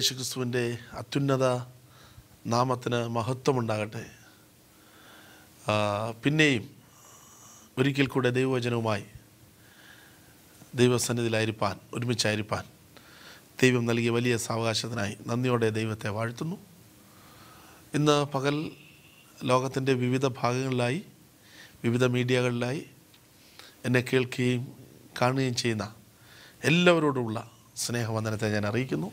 കർത്താവായ യേശു ക്രിസ്തുവിന്റെ അത്യുന്നത നാമത്തിന് മഹത്വമുണ്ടാകട്ടെ. പിന്നെയും ഒരിക്കൽ കൂടെ ദൈവവചനവുമായി ദൈവസന്നിധിയിലായിരിക്കാൻ ഒരുമിച്ചായിരിക്കാൻ ദൈവം നൽകിയ വലിയ സാവകാശത്തിനായി നന്ദിയോടെ ദൈവത്തെ വാഴ്ത്തുന്നു. ഇന്ന് പകൽ ലോകത്തിന്റെ വിവിധ ഭാഗങ്ങളിലായി വിവിധ മീഡിയകളിലായി എന്നെ കേൾക്കുകയും കാണുകയും ചെയ്യുന്ന എല്ലാവരോടുമുള്ള സ്നേഹവന്ദനത്തെ ഞാൻ അറിയിക്കുന്നു.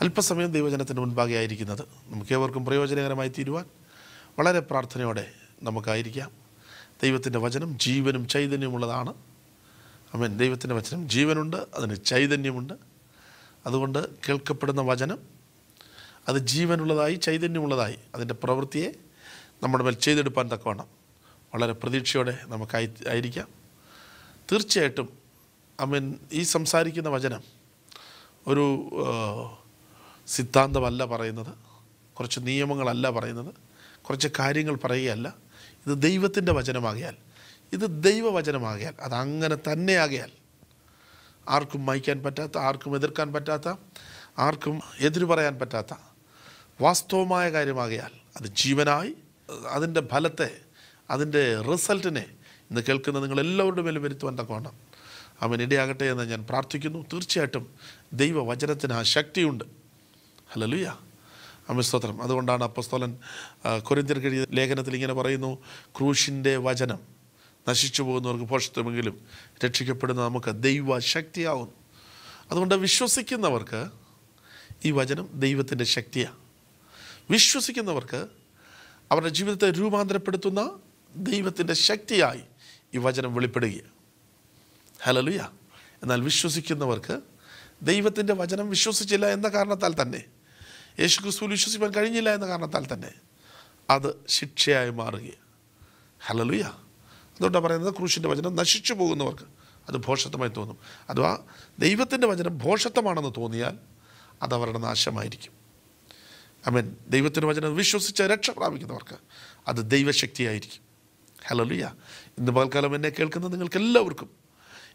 അല്പസമയം ദൈവജനത്തിന്റെ മുൻപാകെ ആയിരിക്കുന്നത് നമുക്ക് ഏവർക്കും പ്രയോജനകരമായി തീരുവാൻ വളരെ പ്രാർത്ഥനയോടെ നമുക്കായിരിക്കാം. ദൈവത്തിന്റെ വചനം ജീവനും ചൈതന്യമുള്ളതാണ്. അമ്മൻ ദൈവത്തിന്റെ വചനം ജീവനുണ്ട് അതിന് ചൈതന്യമുണ്ട്. അതുകൊണ്ട് കേൾക്കപ്പെടുന്ന വചനം അത് ജീവനുള്ളതായി ചൈതന്യമുള്ളതായി അതിന്റെ പ്രവൃത്തിയെ നമ്മുടെ മേൽ ചെയ്തെടുപ്പാൻ തക്കവണ്ണം വളരെ പ്രതീക്ഷയോടെ നമുക്കായി ആയിരിക്കാം. തീർച്ചയായിട്ടും അമ്മൻ ഈ സംസാരിക്കുന്ന വചനം ഒരു സിദ്ധാന്തമല്ല പറയുന്നത്. കുറച്ച് നിയമങ്ങളല്ല പറയുന്നത്. കുറച്ച് കാര്യങ്ങൾ പറയുകയല്ല. ഇത് ദൈവത്തിന്റെ വചനമാകിയാൽ ഇത് ദൈവവചനമാകിയാൽ അത് അങ്ങനെ തന്നെയാകിയാൽ ആർക്കും മായ്ക്കാൻ പറ്റാത്ത ആർക്കും എതിർക്കാൻ പറ്റാത്ത ആർക്കും എതിരു പറയാൻ പറ്റാത്ത വാസ്തവമായ കാര്യമാകിയാൽ അത് ജീവനായി അതിന്റെ ഫലത്തെ അതിന്റെ റിസൾട്ടിനെ ഇന്ന് കേൾക്കുന്ന നിങ്ങൾ എല്ലാവരുടെ മേലും വരുത്തുവാൻ തക്കവണ്ണം. അവൻ ഇടയാകട്ടെ എന്ന് ഞാൻ പ്രാർത്ഥിക്കുന്നു. തീർച്ചയായിട്ടും ദൈവവചനത്തിന് ആ ശക്തിയുണ്ട്. ഹലലുയ അമിസ്തോത്രം അതുകൊണ്ടാണ് അപ്പസ്തോലൻ കൊരിന്തിർക്കെഴുതിയ ലേഖനത്തിൽ ഇങ്ങനെ പറയുന്നു ക്രൂശിന്റെ വചനം നശിച്ചു പോകുന്നവർക്ക് പോഷത്വമെങ്കിലും രക്ഷിക്കപ്പെടുന്ന നമുക്ക് ദൈവ ശക്തിയാവുന്നു അതുകൊണ്ട് വിശ്വസിക്കുന്നവർക്ക് ഈ വചനം ദൈവത്തിന്റെ ശക്തിയാണ് വിശ്വസിക്കുന്നവർക്ക് അവരുടെ ജീവിതത്തെ രൂപാന്തരപ്പെടുത്തുന്ന ദൈവത്തിന്റെ ശക്തിയായി ഈ വചനം വെളിപ്പെടുകയാണ് ഹലലുയ എന്നാൽ വിശ്വസിക്കുന്നവർക്ക് ദൈവത്തിന്റെ വചനം വിശ്വസിച്ചില്ല എന്ന കാരണത്താൽ തന്നെ യേശു ക്രിസ്തുവിൽ വിശ്വസിക്കാൻ കഴിഞ്ഞില്ല എന്ന കാരണത്താൽ തന്നെ അത് ശിക്ഷയായി മാറുകയാണ്. ഹലലുയ അതുകൊണ്ടാണ് പറയുന്നത് ക്രൂശിന്റെ വചനം നശിച്ചു പോകുന്നവർക്ക് അത് ഭോഷത്വമായി തോന്നും. അഥവാ ദൈവത്തിന്റെ വചനം ഭോഷത്വമാണെന്ന് തോന്നിയാൽ അത് അവരുടെ നാശമായിരിക്കും. മീൻ ദൈവത്തിന്റെ വചനം വിശ്വസിച്ച് രക്ഷ പ്രാപിക്കുന്നവർക്ക് അത് ദൈവശക്തിയായിരിക്കും. ഹലലുയ ഇന്ന് പകൽക്കാലം എന്നെ കേൾക്കുന്ന നിങ്ങൾക്കെല്ലാവർക്കും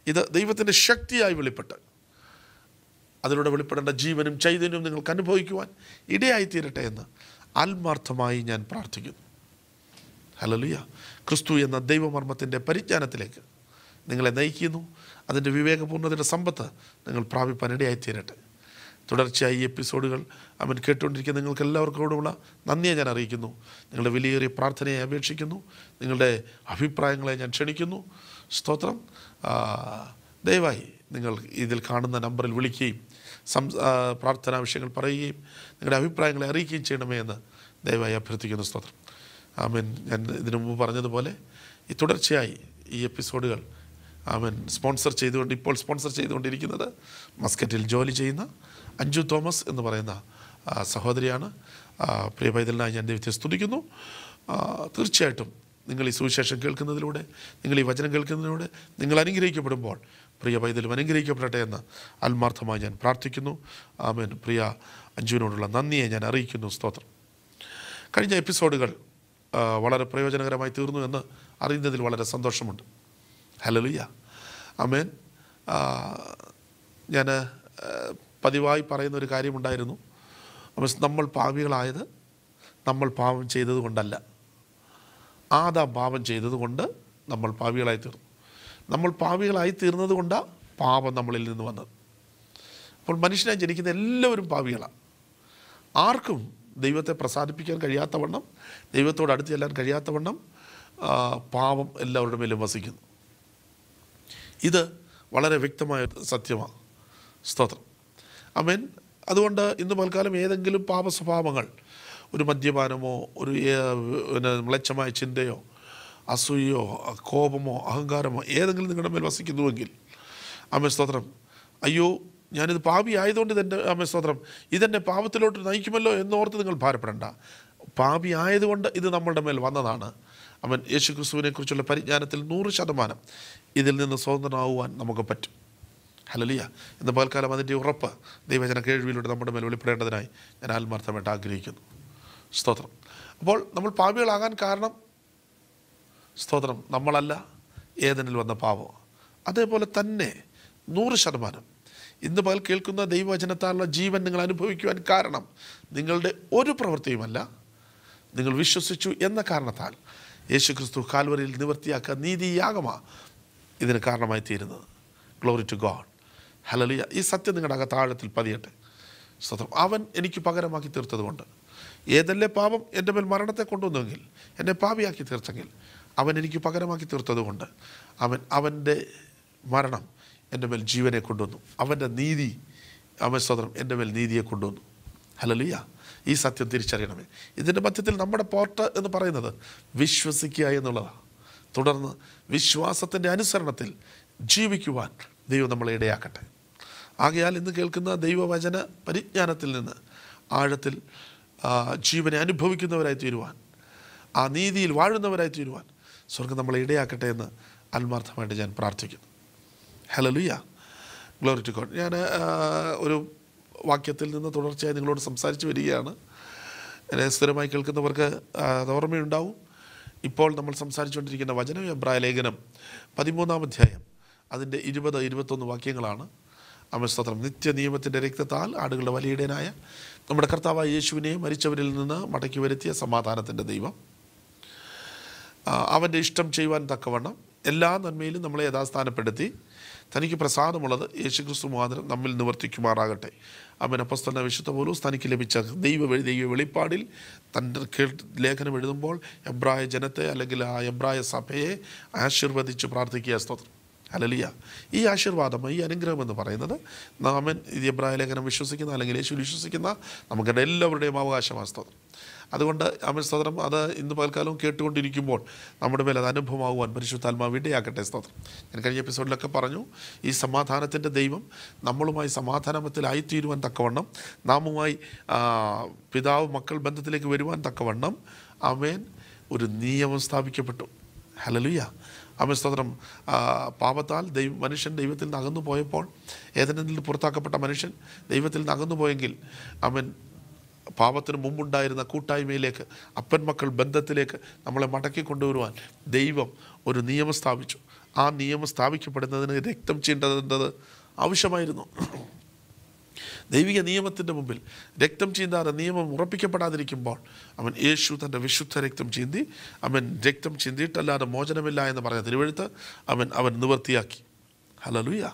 ഇത് ദൈവത്തിന്റെ ശക്തിയായി വെളിപ്പെട്ട് അതിലൂടെ വെളിപ്പെടേണ്ട ജീവനും ചൈതന്യവും നിങ്ങൾക്ക് അനുഭവിക്കുവാൻ ഇടയായിത്തീരട്ടെ എന്ന് ആത്മാർത്ഥമായി ഞാൻ പ്രാർത്ഥിക്കുന്നു. ഹലലുയ ക്രിസ്തു എന്ന ദൈവമർമ്മത്തിന്റെ പരിജ്ഞാനത്തിലേക്ക് നിങ്ങളെ നയിക്കുന്നു. അതിന്റെ വിവേകപൂർണതയുടെ സമ്പത്ത് നിങ്ങൾ പ്രാപിപ്പാൻ ഇടയായിത്തീരട്ടെ. തുടർച്ചയായി ഈ എപ്പിസോഡുകൾ അവൻ കേട്ടുകൊണ്ടിരിക്കുന്ന നിങ്ങൾക്ക് എല്ലാവർക്കോടുമുള്ള നന്ദിയെ ഞാൻ അറിയിക്കുന്നു. നിങ്ങളുടെ വിലയേറിയ പ്രാർത്ഥനയെ അപേക്ഷിക്കുന്നു. നിങ്ങളുടെ അഭിപ്രായങ്ങളെ ഞാൻ ക്ഷണിക്കുന്നു. സ്തോത്രം. ദയവായി നിങ്ങൾ ഇതിൽ കാണുന്ന നമ്പറിൽ വിളിക്കുകയും പ്രാർത്ഥനാ വിഷയങ്ങൾ പറയുകയും നിങ്ങളുടെ അഭിപ്രായങ്ങളെ അറിയിക്കുകയും ചെയ്യണമേ എന്ന് ദയവായി അഭ്യർത്ഥിക്കുന്നു സ്തോത്രം. ആമൻ. ഞാൻ ഇതിനു മുമ്പ് പറഞ്ഞതുപോലെ ഈ തുടർച്ചയായി ഈ എപ്പിസോഡുകൾ ആമൻ സ്പോൺസർ ചെയ്തുകൊണ്ട് ഇപ്പോൾ സ്പോൺസർ ചെയ്തുകൊണ്ടിരിക്കുന്നത് മസ്കറ്റിൽ ജോലി ചെയ്യുന്ന അഞ്ജു തോമസ് എന്ന് പറയുന്ന സഹോദരിയാണ്. പ്രിയ പൈതലിനായി ഞാൻ ദൈവത്തെ സ്തുതിക്കുന്നു. തീർച്ചയായിട്ടും നിങ്ങൾ ഈ സുവിശേഷം കേൾക്കുന്നതിലൂടെ നിങ്ങൾ ഈ വചനം കേൾക്കുന്നതിലൂടെ നിങ്ങൾ അനുഗ്രഹിക്കപ്പെടുമ്പോൾ പ്രിയ പൈതലും അനുഗ്രഹിക്കപ്പെടട്ടെ എന്ന് ആത്മാർത്ഥമായി ഞാൻ പ്രാർത്ഥിക്കുന്നു. ആമേൻ. പ്രിയ അഞ്ജുവിനോടുള്ള നന്ദിയെ ഞാൻ അറിയിക്കുന്നു. സ്തോത്രം. കഴിഞ്ഞ എപ്പിസോഡുകൾ വളരെ പ്രയോജനകരമായി തീർന്നു എന്ന് അറിയുന്നതിൽ വളരെ സന്തോഷമുണ്ട്. ഹലലിയ അമേൻ ഞാൻ പതിവായി പറയുന്ന ഒരു കാര്യമുണ്ടായിരുന്നു നമ്മൾ പാവികളായത് നമ്മൾ പാപം ചെയ്തത് കൊണ്ടല്ല ആദാം പാപം ചെയ്തതുകൊണ്ട് നമ്മൾ പാവികളായി തീർന്നു. നമ്മൾ പാവികളായി തീർന്നത് കൊണ്ടാണ് പാപം നമ്മളിൽ നിന്ന് വന്നത്. അപ്പോൾ മനുഷ്യനായി ജനിക്കുന്ന എല്ലാവരും പാവികളാണ് ആർക്കും ദൈവത്തെ പ്രസാദിപ്പിക്കാൻ കഴിയാത്തവണ്ണം ദൈവത്തോട് അടുത്ത് ചെല്ലാൻ കഴിയാത്തവണ്ണം വണ്ണം പാപം എല്ലാവരുടെ മേലും വസിക്കുന്നു. ഇത് വളരെ വ്യക്തമായ സത്യമാണ് സ്തോത്രം. അമേൻ അതുകൊണ്ട് ഇന്ന് പൽക്കാലം ഏതെങ്കിലും പാപ സ്വഭാവങ്ങൾ ഒരു മദ്യപാനമോ ഒരു പിന്നെ മ്ലച്ഛമായ ചിന്തയോ അസൂയയോ കോപമോ അഹങ്കാരമോ ഏതെങ്കിലും നിങ്ങളുടെ മേൽ വസിക്കുന്നുവെങ്കിൽ അമ്മ സ്തോത്രം. അയ്യോ ഞാനിത് പാപി ആയതുകൊണ്ട് ഇതെന്റെ അമ്മ സ്തോത്രം. ഇതെന്നെ പാപത്തിലോട്ട് നയിക്കുമല്ലോ എന്നോർത്ത് നിങ്ങൾ ഭാരപ്പെടേണ്ട. പാപി ആയതുകൊണ്ട് ഇത് നമ്മളുടെ മേൽ വന്നതാണ്. അവൻ യേശു ക്രിസ്തുവിനെ കുറിച്ചുള്ള പരിജ്ഞാനത്തിൽ നൂറ് ശതമാനം ഇതിൽ നിന്ന് സ്വതന്ത്രനാവുവാൻ നമുക്ക് പറ്റും. ഹലലിയ എന്ന പകൽക്കാലം അതിന്റെ ഉറപ്പ് ദൈവജന കേൾവിയിലൂടെ നമ്മുടെ മേൽ വെളിപ്പെടേണ്ടതിനായി ഞാൻ ആത്മാർത്ഥമായിട്ട് ആഗ്രഹിക്കുന്നു. സ്തോത്രം. അപ്പോൾ നമ്മൾ പാപികളാകാൻ കാരണം സ്തോത്രം. നമ്മളല്ല ഏതെനിൽ വന്ന പാവോ അതേപോലെ തന്നെ നൂറ് ശതമാനം. ഇന്ന് പകൽ കേൾക്കുന്ന ദൈവവചനത്താലുള്ള ജീവൻ നിങ്ങൾ അനുഭവിക്കുവാൻ കാരണം നിങ്ങളുടെ ഒരു പ്രവൃത്തിയുമല്ല. നിങ്ങൾ വിശ്വസിച്ചു എന്ന കാരണത്താൽ യേശു ക്രിസ്തു കാൽവരിയിൽ നിവർത്തിയാക്കുക നീതിയാകമാ ഇതിന് കാരണമായി തീരുന്നത് ഗ്ലോറി ടു ഗോഡ് ഹലലിയ ഈ സത്യം നിങ്ങളുടെ അകത്താഴത്തിൽ പതിയട്ടെ. സ്വതം അവൻ എനിക്ക് പകരമാക്കി തീർത്തതുകൊണ്ട്. ഏതല്ലേ പാപം എന്റെ മേൽ മരണത്തെ കൊണ്ടുവന്നെങ്കിൽ എന്നെ പാപിയാക്കി തീർത്തെങ്കിൽ അവൻ എനിക്ക് പകരമാക്കി തീർത്തതുകൊണ്ട് അവൻ അവന്റെ മരണം എന്റെ മേൽ ജീവനെ കൊണ്ടുവന്നു. അവന്റെ നീതി അവൻ സ്വതന്ത്രം എന്റെ മേൽ നീതിയെ കൊണ്ടുവന്നു. ഹലലിയ ഈ സത്യം തിരിച്ചറിയണമേ. ഇതിന്റെ മധ്യത്തിൽ നമ്മുടെ പോർട്ട് എന്ന് പറയുന്നത് വിശ്വസിക്കുക എന്നുള്ളതാണ്. തുടർന്ന് വിശ്വാസത്തിന്റെ അനുസരണത്തിൽ ജീവിക്കുവാൻ ദൈവം നമ്മളെ ഇടയാക്കട്ടെ. ആകയാൽ ഇന്ന് കേൾക്കുന്ന ദൈവവചന പരിജ്ഞാനത്തിൽ നിന്ന് ആഴത്തിൽ ജീവനെ അനുഭവിക്കുന്നവരായി തീരുവാൻ ആ നീതിയിൽ വാഴുന്നവരായി തീരുവാൻ സ്വർഗം നമ്മളെ ഇടയാക്കട്ടെ എന്ന് ആത്മാർത്ഥമായിട്ട് ഞാൻ പ്രാർത്ഥിക്കുന്നു. Hello hallelujah glory to God ഞാൻ ഒരു വാക്യത്തിൽ നിന്ന് തുടർച്ചയായി നിങ്ങളോട് സംസാരിച്ച് വരികയാണ്. എന്നെ സ്ഥിരമായി കേൾക്കുന്നവർക്ക് അത് ഓർമ്മയുണ്ടാവും. ഇപ്പോൾ നമ്മൾ സംസാരിച്ചുകൊണ്ടിരിക്കുന്ന വചനം എബ്രായ ലേഖനം പതിമൂന്നാം അധ്യായം അതിന്റെ ഇരുപത് ഇരുപത്തൊന്ന് വാക്യങ്ങളാണ്. അമസ്തത്രം നിത്യ നിയമത്തിന്റെ രക്തത്താൽ ആടുകളുടെ വലിയിടനായ നമ്മുടെ കർത്താവായ യേശുവിനെ മരിച്ചവരിൽ നിന്ന് മടക്കി വരുത്തിയ സമാധാനത്തിന്റെ ദൈവം. അവന്റെ ഇഷ്ടം ചെയ്യുവാൻ തക്കവണ്ണം എല്ലാ നന്മയിലും നമ്മളെ യഥാസ്ഥാനപ്പെടുത്തി തനിക്ക് പ്രസാദമുള്ളത് യേശുക്രിസ്തു മുഖാന്തരം നമ്മിൽ നിവർത്തിക്കുമാറാകട്ടെ. അവൻ അപ്പസ്തന വിശുദ്ധ പോലും തനിക്ക് ലഭിച്ച ദൈവ ദൈവ വെളിപ്പാടിൽ തന്റെ ലേഖനം എഴുതുമ്പോൾ എബ്രായ ജനത്തെ അല്ലെങ്കിൽ ആ എബ്രായ സഭയെ ആശീർവദിച്ച് പ്രാർത്ഥിക്കുക. സ്തോത്രം. അലലിയ ഈ ആശീർവാദം ഈ അനുഗ്രഹം എന്ന് പറയുന്നത് നാമൻ ഇത് എബ്രാഹിം ലേഖനം വിശ്വസിക്കുന്ന അല്ലെങ്കിൽ യേശു വിശ്വസിക്കുന്ന നമുക്കുടെ എല്ലാവരുടെയും അവകാശമാണ് അതുകൊണ്ട് അമൻ സ്തോത്രം. അത് ഇന്ന് പൽക്കാലവും കേട്ടുകൊണ്ടിരിക്കുമ്പോൾ നമ്മുടെ മേൽ അത് അനുഭവമാകുവാൻ പരിശുദ്ധാത്മാവ് ഇടയാക്കട്ടെ സ്തോത്രം. ഞാൻ കഴിഞ്ഞ എപ്പിസോഡിലൊക്കെ പറഞ്ഞു ഈ സമാധാനത്തിന്റെ ദൈവം നമ്മളുമായി സമാധാനത്തിലായിത്തീരുവാൻ തക്കവണ്ണം നാമുമായി പിതാവ് മക്കൾ ബന്ധത്തിലേക്ക് വരുവാൻ തക്കവണ്ണം അമേൻ ഒരു നിയമം സ്ഥാപിക്കപ്പെട്ടു. ഹലലുയ അമൻ സ്തോത്രം പാപത്താൽ ദൈവ മനുഷ്യൻ ദൈവത്തിൽ നിന്ന് അകന്നു പോയപ്പോൾ നിന്ന് പുറത്താക്കപ്പെട്ട മനുഷ്യൻ ദൈവത്തിൽ നിന്ന് അകന്നു പോയെങ്കിൽ അവൻ പാപത്തിന് മുമ്പുണ്ടായിരുന്ന കൂട്ടായ്മയിലേക്ക് അപ്പൻ മക്കൾ ബന്ധത്തിലേക്ക് നമ്മളെ മടക്കി കൊണ്ടുവരുവാൻ ദൈവം ഒരു നിയമം സ്ഥാപിച്ചു. ആ നിയമം സ്ഥാപിക്കപ്പെടുന്നതിന് രക്തം ചെയ്യേണ്ടതെന്നത് ആവശ്യമായിരുന്നു. ദൈവിക നിയമത്തിന്റെ മുമ്പിൽ രക്തം ചീന്താതെ നിയമം ഉറപ്പിക്കപ്പെടാതിരിക്കുമ്പോൾ അവൻ യേശു തന്റെ വിശുദ്ധ രക്തം ചീന്തി അവൻ രക്തം ചിന്തിയിട്ടല്ലാതെ മോചനമില്ല എന്ന് പറഞ്ഞ തിരുവഴുത്ത് അവൻ അവൻ നിവർത്തിയാക്കി hallelujah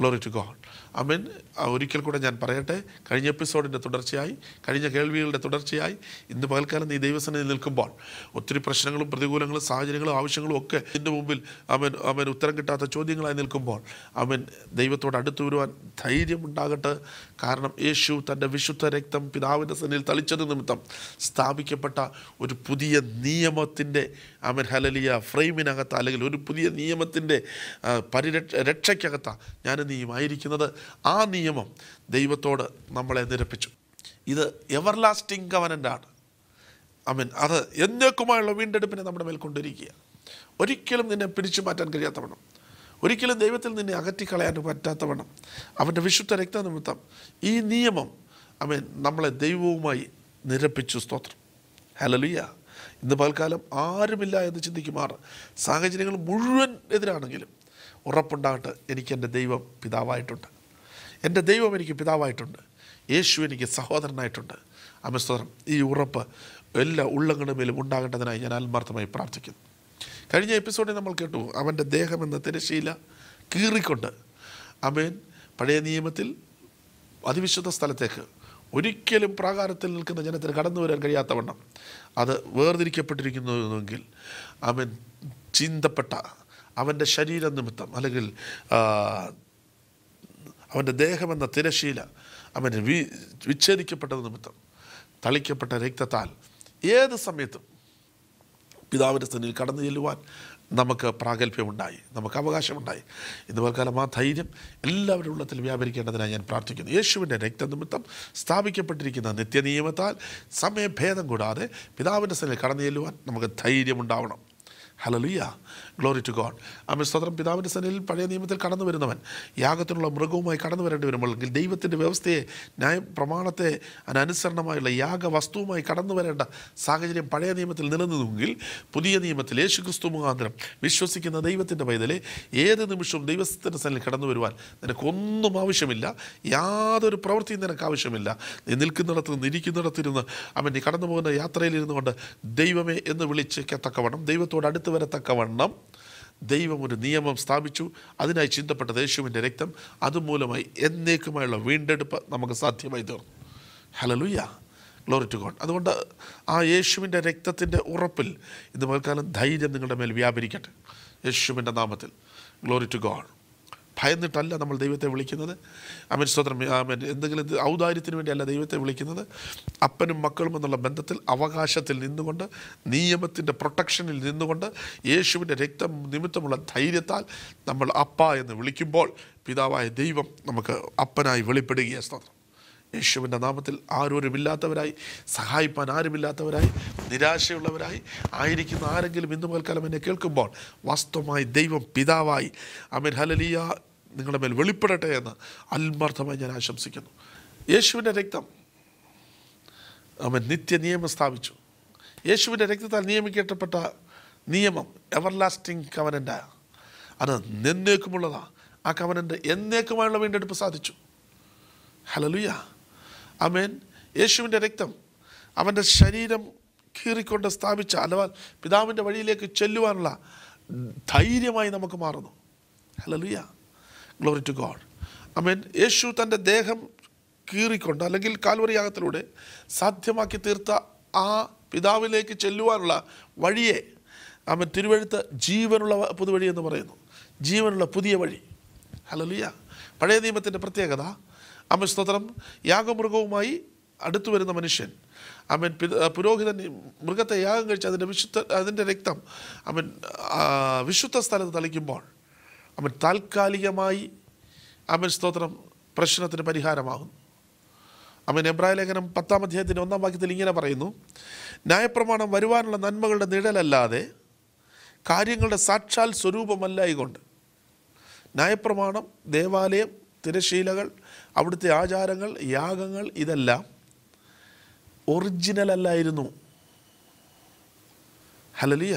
glory to God amen. ഒരിക്കൽ കൂടെ ഞാൻ പറയട്ടെ. കഴിഞ്ഞ എപ്പിസോഡിന്റെ തുടർച്ചയായി കഴിഞ്ഞ കേൾവികളുടെ തുടർച്ചയായി ഇന്ന് പകൽക്കാലം നീ ദൈവസനയിൽ നിൽക്കുമ്പോൾ ഒത്തിരി പ്രശ്നങ്ങളും പ്രതികൂലങ്ങളും സാഹചര്യങ്ങളും ആവശ്യങ്ങളും ഒക്കെ ഇതിന്റെ മുമ്പിൽ അവൻ അവൻ ഉത്തരം കിട്ടാത്ത ചോദ്യങ്ങളായി നിൽക്കുമ്പോൾ അവൻ ദൈവത്തോട് അടുത്തു വരുവാൻ ധൈര്യമുണ്ടാകട്ടെ കാരണം യേശു തന്റെ വിശുദ്ധ രക്തം പിതാവിന്റെ സന്നിധിയിൽ തളിച്ചത് നിമിത്തം സ്ഥാപിക്കപ്പെട്ട ഒരു പുതിയ നിയമത്തിന്റെ അവൻ ഹലലിയ ഫ്രെയിമിനകത്ത് അല്ലെങ്കിൽ ഒരു പുതിയ നിയമത്തിന്റെ പരിരക്ഷ രക്ഷയ്ക്കകത്താണ് ഞാൻ നീയും ആയിരിക്കുന്നത്. ആ നിയമം ദൈവത്തോട് നമ്മളെ നിരപ്പിച്ചു. ഇത് എവർ ലാസ്റ്റിംഗ് ഐ മീൻ അത് എന്നേക്കുമായുള്ള വീണ്ടെടുപ്പിനെ നമ്മുടെ മേൽ കൊണ്ടിരിക്കുക ഒരിക്കലും നിന്നെ പിടിച്ചു മാറ്റാൻ കഴിയാത്തവണ്ണം. ഒരിക്കലും ദൈവത്തിൽ നിന്നെ അകറ്റിക്കളയാൻ പറ്റാത്തവണ്ണം. അവന്റെ വിശുദ്ധ രക്തനിമിത്തം ഈ നിയമം ഐ മീൻ നമ്മളെ ദൈവവുമായി നിരപ്പിച്ചു. സ്തോത്രം. ഹലലിയ ഇന്ന് പൽക്കാലം ആരുമില്ല എന്ന് ചിന്തിക്കുമാറ് സാഹചര്യങ്ങൾ മുഴുവൻ എതിരാണെങ്കിലും ഉറപ്പുണ്ടാകട്ടെ. എനിക്ക് എന്റെ ദൈവം പിതാവായിട്ടുണ്ട്. എന്റെ ദൈവം എനിക്ക് പിതാവായിട്ടുണ്ട്. യേശു എനിക്ക് സഹോദരനായിട്ടുണ്ട്. അമസ്തോദരം ഈ ഉറപ്പ് എല്ലാ ഉള്ളങ്ങളുടെ മേലും ഉണ്ടാകേണ്ടതിനായി ഞാൻ ആത്മാർത്ഥമായി പ്രാർത്ഥിക്കുന്നു. കഴിഞ്ഞ എപ്പിസോഡിൽ നമ്മൾ കേട്ടു അവന്റെ ദേഹം എന്ന തിരശീല കീറിക്കൊണ്ട് അമേൻ പഴയ നിയമത്തിൽ അതിവിശുദ്ധ സ്ഥലത്തേക്ക് ഒരിക്കലും പ്രാകാരത്തിൽ നിൽക്കുന്ന ജനത്തിന് കടന്നു വരാൻ കഴിയാത്തവണ്ണം അത് വേർതിരിക്കപ്പെട്ടിരിക്കുന്നുവെങ്കിൽ അവൻ ചിന്തപ്പെട്ട അവന്റെ ശരീര നിമിത്തം അല്ലെങ്കിൽ അവന്റെ ദേഹമെന്ന തിരശീല അവന് വി വിച്ഛേദിക്കപ്പെട്ടത് നിമിത്തം തളിക്കപ്പെട്ട രക്തത്താൽ ഏത് സമയത്തും പിതാവിന്റെ സ്ഥിതിയിൽ കടന്നു ചെല്ലുവാൻ നമുക്ക് പ്രാഗൽഭ്യമുണ്ടായി നമുക്ക് അവകാശമുണ്ടായി. ഇന്ന് പൽക്കാലം ആ ധൈര്യം എല്ലാവരുടെ ഉള്ളത്തിൽ വ്യാപരിക്കേണ്ടതിനായി ഞാൻ പ്രാർത്ഥിക്കുന്നു. യേശുവിന്റെ രക്തനിമിത്തം സ്ഥാപിക്കപ്പെട്ടിരിക്കുന്ന നിത്യനിയമത്താൽ സമയഭേദം കൂടാതെ പിതാവിന്റെ സ്ഥലം കടന്നു ചെല്ലുവാൻ നമുക്ക് ധൈര്യമുണ്ടാവണം. ഹലലുയ്യ ഗ്ലോറി ടു ഗോഡ് അമ്മ സ്വതന്ത്രം പിതാവിന്റെ സനയിൽ പഴയ നിയമത്തിൽ കടന്നു വരുന്നവൻ യാഗത്തിനുള്ള മൃഗവുമായി കടന്നു വരേണ്ടി വരുമ്പോൾ അല്ലെങ്കിൽ ദൈവത്തിന്റെ വ്യവസ്ഥയെ ന്യായ പ്രമാണത്തെ അതിനനുസരണമായുള്ള യാഗ വസ്തുവുമായി കടന്നു വരേണ്ട സാഹചര്യം പഴയ നിയമത്തിൽ നിലനിന്നുവെങ്കിൽ പുതിയ നിയമത്തിൽ യേശു ക്രിസ്തു മുഖാന്തരം വിശ്വസിക്കുന്ന ദൈവത്തിന്റെ പൈതലെ ഏത് നിമിഷവും ദൈവത്തിന്റെ സന്നിൽ കടന്നു വരുവാൻ നിനക്കൊന്നും ആവശ്യമില്ല. യാതൊരു പ്രവൃത്തിയും നിനക്ക് ആവശ്യമില്ല നീ നിൽക്കുന്നിടത്ത് നിന്ന് ഇരിക്കുന്നിടത്തിരുന്ന് അവൻ നീ കടന്നു പോകുന്ന യാത്രയിലിരുന്നുകൊണ്ട് ദൈവമേ എന്ന് വിളിച്ചേക്കത്തക്കവണ്ണം ദൈവത്തോട് അടുത്ത് വരത്തക്കവണ്ണം ദൈവം ഒരു നിയമം സ്ഥാപിച്ചു. അതിനായി ചിന്തപ്പെട്ട യേശുവിന്റെ രക്തം അതുമൂലമായി എന്നേക്കുമായുള്ള വീണ്ടെടുപ്പ് നമുക്ക് സാധ്യമായി തീർന്നു. ഹലലുയ്യ ഗ്ലോറി ടു ഗോഡ് അതുകൊണ്ട് ആ യേശുവിന്റെ രക്തത്തിന്റെ ഉറപ്പിൽ ഇന്ന് മുതൽക്കാലം ധൈര്യം നിങ്ങളുടെ മേൽ വ്യാപരിക്കട്ടെ. യേശുവിന്റെ നാമത്തിൽ. ഗ്ലോറി ടു ഗോഡ് ഭയന്നിട്ടല്ല നമ്മൾ ദൈവത്തെ വിളിക്കുന്നത്. അമൻ സ്വതന്ത്രം അമൻ എന്തെങ്കിലും ഔദാര്യത്തിന് വേണ്ടിയല്ല ദൈവത്തെ വിളിക്കുന്നത്. അപ്പനും മക്കളും എന്നുള്ള ബന്ധത്തിൽ അവകാശത്തിൽ നിന്നുകൊണ്ട് നിയമത്തിന്റെ പ്രൊട്ടക്ഷനിൽ നിന്നുകൊണ്ട് യേശുവിന്റെ രക്തം നിമിത്തമുള്ള ധൈര്യത്താൽ നമ്മൾ അപ്പ എന്ന് വിളിക്കുമ്പോൾ പിതാവായ ദൈവം നമുക്ക് അപ്പനായി വെളിപ്പെടുകയാണ്. സ്തോത്രം. യേശുവിന്റെ നാമത്തിൽ ആരോരുമില്ലാത്തവരായി സഹായിപ്പാൻ ആരുമില്ലാത്തവരായി നിരാശയുള്ളവരായി ആയിരിക്കുന്ന ആരെങ്കിലും ഇന്ന് മുതൽക്കാലം എന്നെ കേൾക്കുമ്പോൾ വാസ്തവമായി ദൈവം പിതാവായി. അമിർ ഹലലിയ നിങ്ങളുടെ മേൽ വെളിപ്പെടട്ടെ എന്ന് ആത്മാർത്ഥമായി ഞാൻ ആശംസിക്കുന്നു. യേശുവിന്റെ രക്തം. അവൻ നിത്യ നിയമം സ്ഥാപിച്ചു. യേശുവിന്റെ രക്തത്താൽ നിയമിക്കപ്പെട്ട നിയമം എവർലാസ്റ്റിംഗ് കവനന്റ് അത് എന്നേക്കുമുള്ളതാണ് ആ കവനന്റെ എന്നേക്കുമായുള്ള വീണ്ടെടുപ്പ് സാധിച്ചു. ഹലലുയ അമേൻ യേശുവിന്റെ രക്തം അവന്റെ ശരീരം കീറിക്കൊണ്ട് സ്ഥാപിച്ച അഥവാ പിതാവിന്റെ വഴിയിലേക്ക് ചെല്ലുവാനുള്ള ധൈര്യമായി നമുക്ക് മാറുന്നു. Hallelujah glory to God amen യേശു തന്റെ ദേഹം കീറിക്കൊണ്ട് അല്ലെങ്കിൽ കാൽവരിയാഗത്തിലൂടെ സാധ്യമാക്കി തീർത്ത ആ പിതാവിലേക്ക് ചെല്ലുവാനുള്ള വഴിയെ അവൻ തിരുവഴുത്ത് ജീവനുള്ള പുതുവഴി എന്ന് പറയുന്നു. ജീവനുള്ള പുതിയ വഴി. ഹലലിയ പഴയ നിയമത്തിന്റെ പ്രത്യേകത. അമ്മ സ്തോത്രം. യാഗമൃഗവുമായി അടുത്തു വരുന്ന മനുഷ്യൻ. അവൻ പുരോഹിതൻ മൃഗത്തെ യാഗം കഴിച്ച് അതിന്റെ വിശുദ്ധ അതിന്റെ രക്തം ആ, വിശുദ്ധ സ്ഥലത്ത് തളിക്കുമ്പോൾ അവൻ താൽക്കാലികമായി അവൻ സ്തോത്രം പ്രശ്നത്തിന് പരിഹാരമാകുന്നു. അവൻ എബ്രായ ലേഖനം പത്താം അധ്യായത്തിന്റെ ഒന്നാം വാക്യത്തിൽ ഇങ്ങനെ പറയുന്നു ന്യായപ്രമാണം വരുവാനുള്ള നന്മകളുടെ നിഴലല്ലാതെ കാര്യങ്ങളുടെ സാക്ഷാൽ സ്വരൂപമല്ലായിക്കൊണ്ട് ന്യായപ്രമാണം ദേവാലയം തിരശീലകൾ അവിടുത്തെ ആചാരങ്ങൾ യാഗങ്ങൾ ഇതെല്ലാം ഒറിജിനൽ അല്ലായിരുന്നു. ഹലലിയ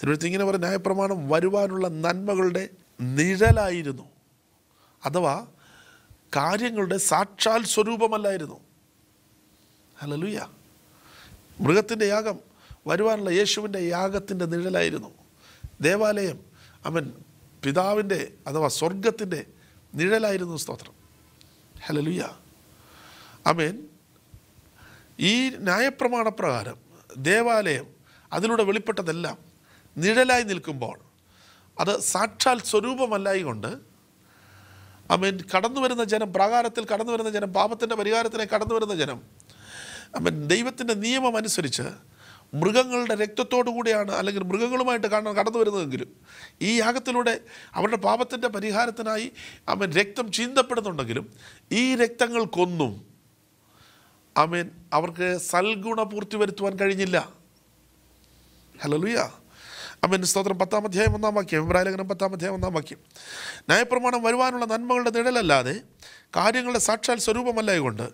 തിരുവഴുത്ത് ഇങ്ങനെ പറഞ്ഞ ന്യായപ്രമാണം വരുവാനുള്ള നന്മകളുടെ നിഴലായിരുന്നു. അഥവാ കാര്യങ്ങളുടെ സാക്ഷാൽ സ്വരൂപമല്ലായിരുന്നു. ഹലലുയ മൃഗത്തിന്റെ യാഗം വരുവാനുള്ള യേശുവിന്റെ യാഗത്തിന്റെ നിഴലായിരുന്നു. ദേവാലയം അവൻ പിതാവിന്റെ അഥവാ സ്വർഗത്തിന്റെ നിഴലായിരുന്നു സ്തോത്രം. ഹലലുയ അമേൻ ഈ ന്യായപ്രമാണപ്രകാരം ദേവാലയം അതിലൂടെ വെളിപ്പെട്ടതെല്ലാം നിഴലായി നിൽക്കുമ്പോൾ അത് സാക്ഷാൽ സ്വരൂപമല്ലായി കൊണ്ട് മീൻ കടന്നു വരുന്ന ജനം പ്രാകാരത്തിൽ കടന്നു വരുന്ന ജനം പാപത്തിന്റെ പരിഹാരത്തിനെ കടന്നു വരുന്ന ജനം ഐ മീൻ ദൈവത്തിന്റെ നിയമം അനുസരിച്ച് മൃഗങ്ങളുടെ രക്തത്തോടു കൂടിയാണ് അല്ലെങ്കിൽ മൃഗങ്ങളുമായിട്ട് കാണാൻ കടന്നു വരുന്നതെങ്കിലും ഈ യാഗത്തിലൂടെ അവരുടെ പാപത്തിന്റെ പരിഹാരത്തിനായി അവൻ രക്തം ചീന്തപ്പെടുന്നുണ്ടെങ്കിലും ഈ രക്തങ്ങൾക്കൊന്നും ആമേൻ അവർക്ക് സൽഗുണപൂർത്തി വരുത്തുവാൻ കഴിഞ്ഞില്ല. ഹലലുയ അമേൻ സ്തോത്രം പത്താം അധ്യായം ഒന്നാം വാക്യം ഇബ്രാഹിലേഖനം പത്താം അധ്യായം ഒന്നാം വാക്യം. ന്യായപ്രമാണം വരുവാനുള്ള നന്മകളുടെ നിഴലല്ലാതെ കാര്യങ്ങളുടെ സാക്ഷാൽ സ്വരൂപമല്ലായകൊണ്ട്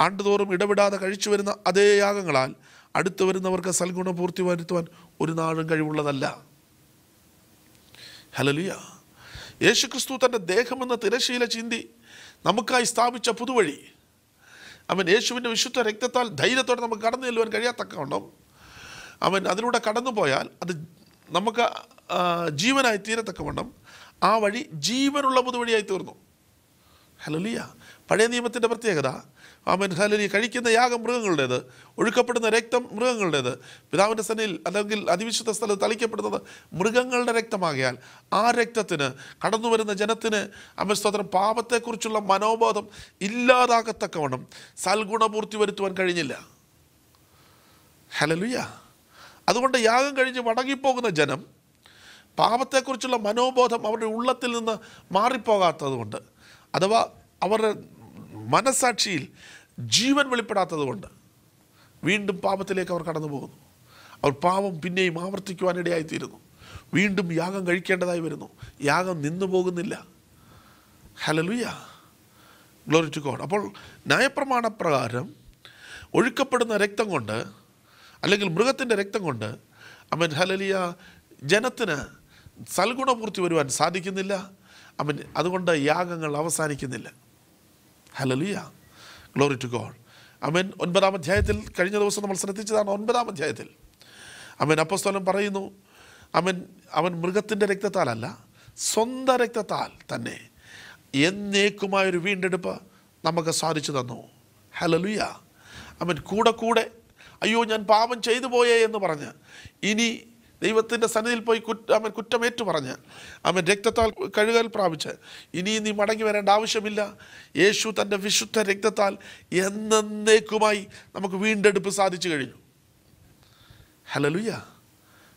ആണ്ടുതോറും ഇടപെടാതെ കഴിച്ചു വരുന്ന അതേ യാഗങ്ങളാൽ അടുത്തു വരുന്നവർക്ക് സൽഗുണപൂർത്തി വരുത്തുവാൻ ഒരു നാളും കഴിവുള്ളതല്ല. ഹലലിയ യേശുക്രിസ്തു തന്റെ ദേഹമെന്ന തിരശീല ചിന്തി നമുക്കായി സ്ഥാപിച്ച പുതുവഴി. അവൻ യേശുവിന്റെ വിശുദ്ധ രക്തത്താൽ ധൈര്യത്തോടെ നമുക്ക് കടന്നു ചെല്ലുവാൻ കഴിയാത്തക്കവണ്ണം അവൻ അതിലൂടെ കടന്നു പോയാൽ അത് നമുക്ക് ജീവനായി തീരത്തക്കവണ്ണം ആ വഴി ജീവനുള്ള പുതുവഴിയായി തീർന്നു. ഹലലിയ പഴയ നിയമത്തിന്റെ പ്രത്യേകത ആമൻ ഹലലി കഴിക്കുന്ന യാഗം മൃഗങ്ങളുടേത് ഒഴുക്കപ്പെടുന്ന രക്തം മൃഗങ്ങളുടേത്. പിതാവിന്റെ സനയിൽ അല്ലെങ്കിൽ അതിവിശുദ്ധ സ്ഥലത്ത് തളിക്കപ്പെടുന്നത് മൃഗങ്ങളുടെ രക്തമാകിയാൽ ആ രക്തത്തിന് കടന്നു വരുന്ന ജനത്തിന് അമ്മ സ്തോത്രം പാപത്തെക്കുറിച്ചുള്ള മനോബോധം ഇല്ലാതാകത്തക്കവണ്ണം സൽഗുണപൂർത്തി വരുത്തുവാൻ കഴിഞ്ഞില്ല. ഹലലുയ അതുകൊണ്ട് യാഗം കഴിഞ്ഞ് മടങ്ങിപ്പോകുന്ന ജനം പാപത്തെക്കുറിച്ചുള്ള മനോബോധം അവരുടെ ഉള്ളത്തിൽ നിന്ന് മാറിപ്പോകാത്തത് കൊണ്ട് അഥവാ അവരുടെ മനസാക്ഷിയിൽ ജീവൻ വെളിപ്പെടാത്തത് കൊണ്ട് വീണ്ടും പാപത്തിലേക്ക് അവർ കടന്നു പോകുന്നു അവർ പാപം പിന്നെയും ആവർത്തിക്കുവാനിടയായിത്തീരുന്നു വീണ്ടും യാഗം കഴിക്കേണ്ടതായി വരുന്നു. യാഗം നിന്നു പോകുന്നില്ല. ഹലലുയ ഗ്ലോറി ടു ഗോഡ് അപ്പോൾ ന്യായപ്രമാണ പ്രകാരം ഒഴുക്കപ്പെടുന്ന രക്തം കൊണ്ട് അല്ലെങ്കിൽ മൃഗത്തിന്റെ രക്തം കൊണ്ട് അവൻ ഹലലിയ ജനത്തിന് സൽഗുണപൂർത്തി വരുവാൻ സാധിക്കുന്നില്ല. അവൻ അതുകൊണ്ട് യാഗങ്ങൾ അവസാനിക്കുന്നില്ല. ഹലലിയ ഗ്ലോറി ടു ഗോഡ് അവൻ ഒൻപതാം അധ്യായത്തിൽ കഴിഞ്ഞ ദിവസം നമ്മൾ ശ്രദ്ധിച്ചതാണ് ഒൻപതാം അധ്യായത്തിൽ. അവൻ അപ്പസ്തോലം പറയുന്നു അവൻ അവൻ മൃഗത്തിന്റെ രക്തത്താലല്ല സ്വന്തം രക്തത്താൽ തന്നെ എന്നേക്കുമായൊരു വീണ്ടെടുപ്പ് നമുക്ക് സാധിച്ചു തന്നു. ഹലലുയ അവൻ കൂടെ കൂടെ അയ്യോ ഞാൻ പാപം ചെയ്തു പോയേ എന്ന് പറഞ്ഞ്. ഇനി ദൈവത്തിന്റെ സന്നിധിയിൽ പോയി കുറ്റ അവൻ കുറ്റമേറ്റു പറഞ്ഞ്. അവൻ രക്തത്താൽ കഴുകൽ പ്രാപിച്ച്. ഇനി നീ മടങ്ങി വരേണ്ട ആവശ്യമില്ല. യേശു തന്റെ വിശുദ്ധ രക്തത്താൽ എന്നേക്കുമായി നമുക്ക് വീണ്ടെടുപ്പ് സാധിച്ചു കഴിഞ്ഞു. ഹലലുയ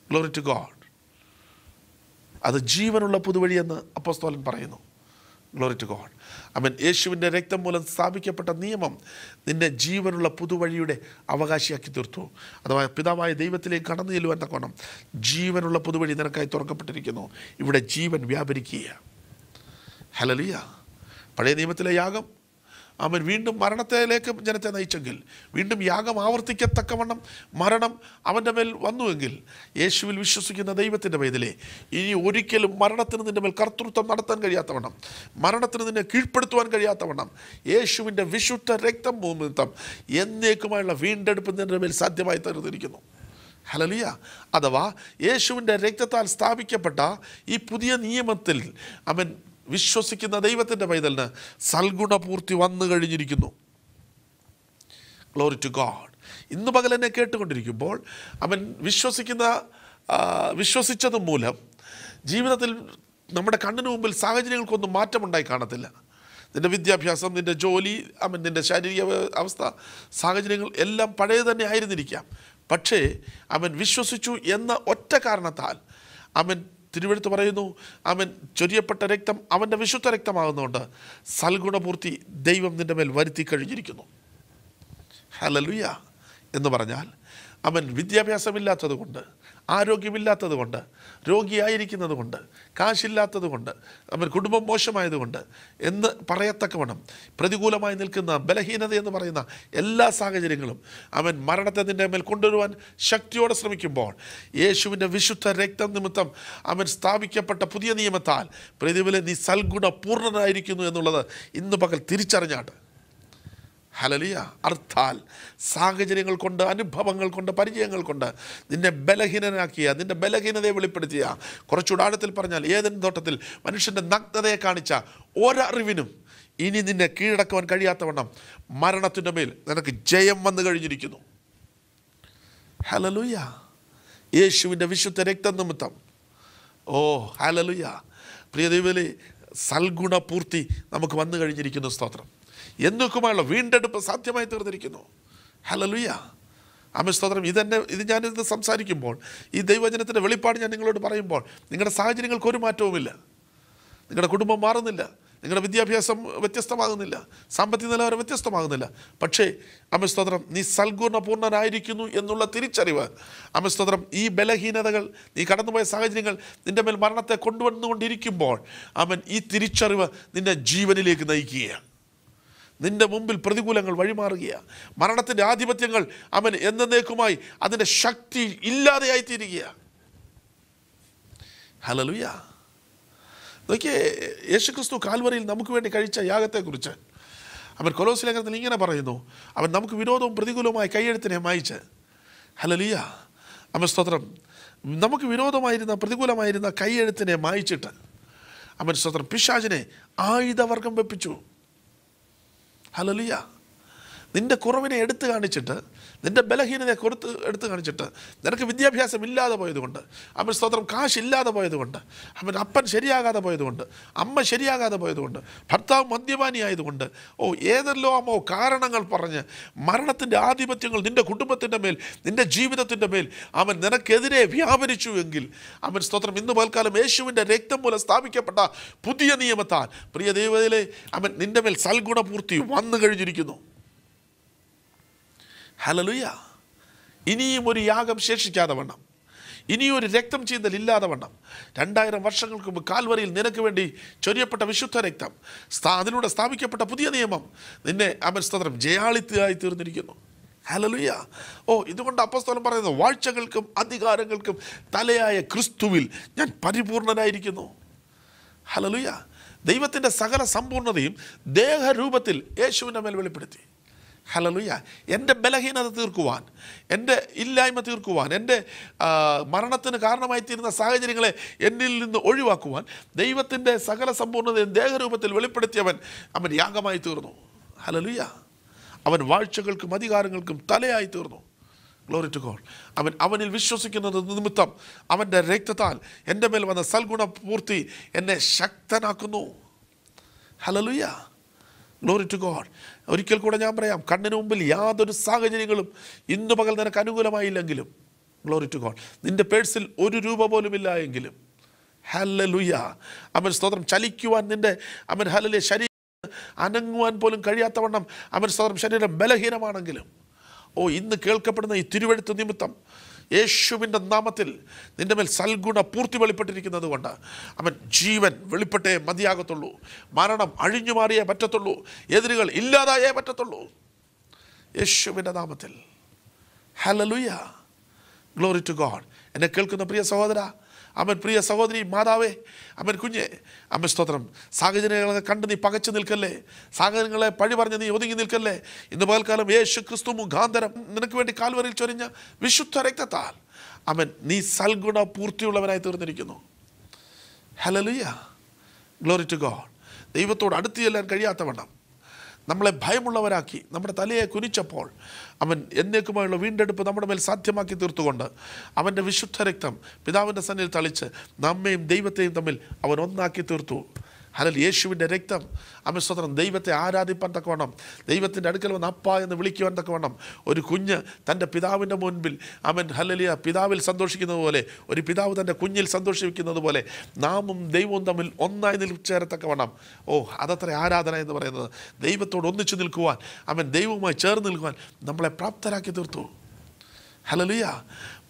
ഗ്ലോറി ടു ഗോഡ് അത് ജീവനുള്ള പുതുവഴിയെന്ന് അപ്പോസ്തോലൻ പറയുന്നു. ഗ്ലോറി ടു ഗോഡ് അവൻ യേശുവിന്റെ രക്തം മൂലം സ്ഥാപിക്കപ്പെട്ട നിയമം നിന്നെ ജീവനുള്ള പുതുവഴിയുടെ അവകാശിയാക്കി തീർത്തു. അഥവാ പിതാവായ ദൈവത്തിലേക്ക് കടന്നു ചെല്ലുവാൻ തക്കോണം ജീവനുള്ള പുതുവഴി നിനക്കായി തുറക്കപ്പെട്ടിരിക്കുന്നു. ഇവിടെ ജീവൻ വ്യാപരിക്കുക ഹലലിയ പഴയ നിയമത്തിലെ യാഗം അവൻ വീണ്ടും മരണത്തിലേക്ക് ജനത്തെ നയിച്ചെങ്കിൽ വീണ്ടും യാഗം ആവർത്തിക്കത്തക്കവണ്ണം മരണം അവന്റെ മേൽ വന്നുവെങ്കിൽ യേശുവിൽ വിശ്വസിക്കുന്ന ദൈവത്തിന്റെ പൈതലേ ഇനി ഒരിക്കലും മരണത്തിന് നിന്റെ മേൽ കർത്തൃത്വം നടത്താൻ കഴിയാത്തവണ്ണം മരണത്തിന് നിന്നെ കീഴ്പ്പെടുത്തുവാൻ കഴിയാത്തവണ്ണം യേശുവിന്റെ വിശുദ്ധ രക്തം മൂന്നിത്തം എന്നേക്കുമായുള്ള വീണ്ടെടുപ്പ് നിന്റെ മേൽ സാധ്യമായി തീർന്നിരിക്കുന്നു ഹലലിയ അഥവാ യേശുവിന്റെ രക്തത്താൽ സ്ഥാപിക്കപ്പെട്ട ഈ പുതിയ നിയമത്തിൽ അവൻ വിശ്വസിക്കുന്ന ദൈവത്തിന്റെ പൈതലിന് സൽഗുണപൂർത്തി വന്നു കഴിഞ്ഞിരിക്കുന്നു. ഗ്ലോറി ടു ഗാഡ് ഇന്ന് പകൽ എന്നെ കേട്ടുകൊണ്ടിരിക്കുമ്പോൾ അവൻ വിശ്വസിക്കുന്ന വിശ്വസിച്ചത് മൂലം ജീവിതത്തിൽ നമ്മുടെ കണ്ണിന് മുമ്പിൽ സാഹചര്യങ്ങൾക്കൊന്നും മാറ്റമുണ്ടായി കാണത്തില്ല. നിന്റെ വിദ്യാഭ്യാസം നിന്റെ ജോലി അവൻ നിന്റെ ശാരീരിക അവസ്ഥ സാഹചര്യങ്ങൾ എല്ലാം പഴയ തന്നെ ആയിരുന്നിരിക്കാം. പക്ഷേ അവൻ വിശ്വസിച്ചു എന്ന ഒറ്റ കാരണത്താൽ അവൻ തിരുവെടുത്ത് പറയുന്നു അവൻ ചൊരിയപ്പെട്ട രക്തം അവന്റെ വിശുദ്ധ രക്തമാകുന്നതുകൊണ്ട് സൽഗുണപൂർത്തി ദൈവം നിന്റെ മേൽ വരുത്തി കഴിഞ്ഞിരിക്കുന്നു. ഹലലുയ എന്ന് പറഞ്ഞാൽ അവൻ വിദ്യാഭ്യാസമില്ലാത്തത് കൊണ്ട് ആരോഗ്യമില്ലാത്തത് കൊണ്ട് രോഗിയായിരിക്കുന്നത് കൊണ്ട് കാശില്ലാത്തത് കൊണ്ട് കുടുംബം മോശമായതുകൊണ്ട് എന്ന് പറയത്തക്കവണ്ണം പ്രതികൂലമായി നിൽക്കുന്ന ബലഹീനത എന്ന് പറയുന്ന എല്ലാ സാഹചര്യങ്ങളും അവൻ മരണത്തെ നിന്റെ മേൽ കൊണ്ടുവരുവാൻ ശക്തിയോടെ ശ്രമിക്കുമ്പോൾ യേശുവിന്റെ വിശുദ്ധ രക്തം നിമിത്തം അവൻ സ്ഥാപിക്കപ്പെട്ട പുതിയ നിയമത്താൽ പ്രതിഫലം നീ സൽഗുണ പൂർണനായിരിക്കുന്നു എന്നുള്ളത് ഇന്ന് പകൽ തിരിച്ചറിഞ്ഞാട്ട് ഹലലിയ അർത്ഥാൽ സാഹചര്യങ്ങൾ കൊണ്ട് അനുഭവങ്ങൾ കൊണ്ട് പരിചയങ്ങൾ കൊണ്ട് നിന്നെ ബലഹീനനാക്കിയ നിന്റെ ബലഹീനതയെ വെളിപ്പെടുത്തിയ. കുറച്ചുടാഴത്തിൽ പറഞ്ഞാൽ ഏതെങ്കിലും തോട്ടത്തിൽ മനുഷ്യന്റെ നഗ്നതയെ കാണിച്ച ഒരറിവിനും ഇനി നിന്നെ കീഴടക്കുവാൻ കഴിയാത്തവണ്ണം മരണത്തിന്റെ മേൽ നിനക്ക് ജയം വന്നു കഴിഞ്ഞിരിക്കുന്നു. ഹലലുയ യേശുവിന്റെ വിശുദ്ധ രക്തം നിമിത്തം ഓ ഹലലുയ പ്രിയദേവലി സൽഗുണപൂർത്തി നമുക്ക് വന്നു കഴിഞ്ഞിരിക്കുന്നു സ്തോത്രം. എന്നൊക്കുമായുള്ള വീണ്ടെടുപ്പ് സാധ്യമായി തീർന്നിരിക്കുന്നു. ഹലലുയ ആമ സ്തോത്രം. ഇതെന്നെ ഇത് ഞാനിത് സംസാരിക്കുമ്പോൾ ഈ ദൈവജനത്തിന്റെ വെളിപ്പാട് ഞാൻ നിങ്ങളോട് പറയുമ്പോൾ നിങ്ങളുടെ സാഹചര്യങ്ങൾക്ക് ഒരു മാറ്റവുമില്ല. നിങ്ങളുടെ കുടുംബം മാറുന്നില്ല. നിങ്ങളുടെ വിദ്യാഭ്യാസം വ്യത്യസ്തമാകുന്നില്ല. സാമ്പത്തിക നിലവാരം വ്യത്യസ്തമാകുന്നില്ല. പക്ഷേ അമിസ്തോത്രം നീ സൽഗുണപൂർണനായിരിക്കുന്നു എന്നുള്ള തിരിച്ചറിവ്. അമിസ്തോത്രം ഈ ബലഹീനതകൾ നീ കടന്നുപോയ സാഹചര്യങ്ങൾ നിന്റെ മേൽ മരണത്തെ കൊണ്ടുവന്നുകൊണ്ടിരിക്കുമ്പോൾ അവൻ ഈ തിരിച്ചറിവ് നിന്റെ ജീവനിലേക്ക് നയിക്കുകയാണ്. നിന്റെ മുമ്പിൽ പ്രതികൂലങ്ങൾ വഴിമാറുകയാണ്. മരണത്തിന്റെ ആധിപത്യങ്ങൾ അവൻ എന്നേക്കുമായി അതിന്റെ ശക്തി ഇല്ലാതെയായിത്തീരുകയാണ്. ഹലലുയ നോക്കിയേ യേശുക്രിസ്തു കാൽവറിയിൽ നമുക്ക് വേണ്ടി കഴിച്ച യാഗത്തെക്കുറിച്ച് അവൻ കൊലോസ് ലേഖനത്തിൽ ഇങ്ങനെ പറയുന്നു. അവൻ നമുക്ക് വിരോധവും പ്രതികൂലവുമായ കൈയെഴുത്തിനെ മായിച്ച് ഹലലിയ അമ്മ സ്തോത്രം. നമുക്ക് വിരോധമായിരുന്ന പ്രതികൂലമായിരുന്ന കൈയെഴുത്തിനെ മായിച്ചിട്ട് അവൻ സ്തോത്രം പിശാചിനെ ആയുധവർഗം വെപ്പിച്ചു. ഹലലിയ നിന്റെ കുറവിനെ എടുത്തു കാണിച്ചിട്ട് നിന്റെ ബലഹീനതയെ കൊടുത്ത് എടുത്തു കാണിച്ചിട്ട് നിനക്ക് വിദ്യാഭ്യാസം ഇല്ലാതെ പോയതുകൊണ്ട് അവൻ സ്തോത്രം കാശില്ലാതെ പോയതുകൊണ്ട് അവൻ അപ്പൻ ശരിയാകാതെ പോയതുകൊണ്ട് അമ്മ ശരിയാകാതെ പോയതുകൊണ്ട് ഭർത്താവ് മദ്യപാനി ആയതുകൊണ്ട് ഓ ഏതെല്ലാമോ കാരണങ്ങൾ പറഞ്ഞ് മരണത്തിന്റെ ആധിപത്യങ്ങൾ നിന്റെ കുടുംബത്തിന്റെ മേൽ നിന്റെ ജീവിതത്തിന്റെ മേൽ അവൻ നിനക്കെതിരെ വ്യാപരിച്ചു എങ്കിൽ അവൻ സ്തോത്രം ഇന്ന് പൽക്കാലം യേശുവിന്റെ രക്തം മൂലം സ്ഥാപിക്കപ്പെട്ട പുതിയ നിയമത്താൽ പ്രിയ ദൈവത്തിലെ അവൻ നിന്റെ മേൽ സൽഗുണപൂർത്തി വന്നു കഴിഞ്ഞിരിക്കുന്നു. ഹലലുയ ഇനിയും ഒരു യാഗം ശേഷിക്കാതെ വണ്ണം. ഒരു രക്തം ചീന്തൽ ഇല്ലാതെ വണ്ണം. രണ്ടായിരം വർഷങ്ങൾക്ക് മുമ്പ് കാൽവറിയിൽ നിനക്ക് വേണ്ടി ചൊരിയപ്പെട്ട വിശുദ്ധ രക്തം സ്ഥാ അതിലൂടെ സ്ഥാപിക്കപ്പെട്ട പുതിയ നിയമം നിന്നെ അവൻ സ്തോത്രം ജയാളിത്തയായി തീർന്നിരിക്കുന്നു. ഹലലുയ ഓ ഇതുകൊണ്ട് അപ്പസ്തോലം പറയുന്നത് വാഴ്ചകൾക്കും അധികാരങ്ങൾക്കും തലയായ ക്രിസ്തുവിൽ ഞാൻ പരിപൂർണനായിരിക്കുന്നു. ഹലലുയ ദൈവത്തിന്റെ സകല സമ്പൂർണതയും ദേഹരൂപത്തിൽ യേശുവിന്റെ മേൽ വെളിപ്പെടുത്തി. ഹലലുയ എന്റെ ബലഹീനത തീർക്കുവാൻ എന്റെ ഇല്ലായ്മ തീർക്കുവാൻ എന്റെ മരണത്തിന് കാരണമായി തീരുന്ന സാഹചര്യങ്ങളെ എന്നിൽ നിന്ന് ഒഴിവാക്കുവാൻ ദൈവത്തിന്റെ സകല സമ്പൂർണതയും ദേഹരൂപത്തിൽ വെളിപ്പെടുത്തിയവൻ അവൻ യാഗമായി തീർന്നു. ഹലലുയ അവൻ വാഴ്ചകൾക്കും അധികാരങ്ങൾക്കും തലയായി തീർന്നു. ഗ്ലോറി ടു ഗോഡ് അവൻ അവനിൽ വിശ്വസിക്കുന്നത് നിമിത്തം അവന്റെ രക്തത്താൽ എന്റെ മേൽ വന്ന സൽഗുണ പൂർത്തി എന്നെ ശക്തനാക്കുന്നു. ഹലലുയ ഗ്ലോറി ടു ഗോഡ് ഒരിക്കൽ കൂടെ ഞാൻ പറയാം കണ്ണിന് മുമ്പിൽ യാതൊരു സാഹചര്യങ്ങളും ഇന്ന് പകൽ നിനക്ക് അനുകൂലമായില്ലെങ്കിലും ഗ്ലോറി ടു ഗോഡ് നിന്റെ പേഴ്സിൽ ഒരു രൂപ പോലും ഇല്ല എങ്കിലും ലുയ അവൻ സ്തോത്രം. ചലിക്കുവാൻ നിന്റെ അവൻ ഹലലെ ശരീരം അനങ്ങുവാൻ പോലും കഴിയാത്തവണ്ണം അവൻ സ്തോത്രം ശരീരം ബലഹീനമാണെങ്കിലും ഓ ഇന്ന് കേൾക്കപ്പെടുന്ന ഈ തിരുവഴുത്ത് നിമിത്തം യേശുവിന്റെ നാമത്തിൽ നിന്റെ മേൽ സൽഗുണ പൂർത്തി വെളിപ്പെട്ടിരിക്കുന്നത് കൊണ്ട്. അവൻ ജീവൻ വെളിപ്പെട്ടേ മതിയാകത്തുള്ളൂ. മരണം അഴിഞ്ഞു മാറിയേ പറ്റത്തുള്ളൂ. എതിരുകൾ ഇല്ലാതായേ പറ്റത്തുള്ളൂ. യേശുവിന്റെ നാമത്തിൽ. ഹലലുയ ഗ്ലോറി ടു ഗോഡ് എന്നെ കേൾക്കുന്ന പ്രിയ സഹോദര അവൻ പ്രിയ സഹോദരി മാതാവേ അവൻ കുഞ്ഞെ അമ്മ സ്തോത്രം. സാഹചര്യങ്ങളെ കണ്ട് നീ പകച്ചു നിൽക്കല്ലേ? സാഹചര്യങ്ങളെ പഴി പറഞ്ഞ് നീ ഒതുങ്ങി നിൽക്കല്ലേ? ഇന്ന് പകൽക്കാലം യേശു ക്രിസ്തു മുഖാന്തരം നിനക്ക് വേണ്ടി കാൽവരിൽ ചൊരിഞ്ഞ വിശുദ്ധ രക്തത്താൽ അവൻ നീ സൽഗുണ പൂർത്തിയുള്ളവനായി തീർന്നിരിക്കുന്നു. ഹലലുയ ഗ്ലോറി ടു ഗോഡ് ദൈവത്തോട് അടുത്ത് ചെല്ലാൻ കഴിയാത്തവണ്ണം നമ്മളെ ഭയമുള്ളവരാക്കി നമ്മുടെ തലയെ കുനിച്ചപ്പോൾ അവൻ എന്നേക്കുമായുള്ള വീണ്ടെടുപ്പ് നമ്മുടെ മേൽ സാധ്യമാക്കി തീർത്തുകൊണ്ട് അവന്റെ വിശുദ്ധ രക്തം പിതാവിന്റെ സന്നിധി തളിച്ച് നമ്മയും ദൈവത്തെയും തമ്മിൽ അവൻ ഒന്നാക്കി തീർത്തു. ഹലൽ യേശുവിന്റെ രക്തം. അവൻ സ്വതന്ത്രം ദൈവത്തെ ആരാധിപ്പാൻ തക്കവണ്ണം. ദൈവത്തിന്റെ അടുക്കൽ വന്ന് അപ്പ എന്ന് വിളിക്കുവാൻ തക്കവണ്ണം. ഒരു കുഞ്ഞ് തന്റെ പിതാവിന്റെ മുൻപിൽ അവൻ ഹലലിയ പിതാവിൽ സന്തോഷിക്കുന്നത് പോലെ ഒരു പിതാവ് തന്റെ കുഞ്ഞിൽ സന്തോഷിക്കുന്നത് പോലെ നാമും ദൈവവും തമ്മിൽ ഒന്നായി നിൽച്ചേരത്തക്കവണ്ണം. ഓ അതത്ര ആരാധന എന്ന് പറയുന്നത്. ദൈവത്തോട് ഒന്നിച്ചു നിൽക്കുവാൻ അവൻ ദൈവവുമായി ചേർന്ന് നിൽക്കുവാൻ നമ്മളെ പ്രാപ്തരാക്കി തീർത്തു. ഹലലിയ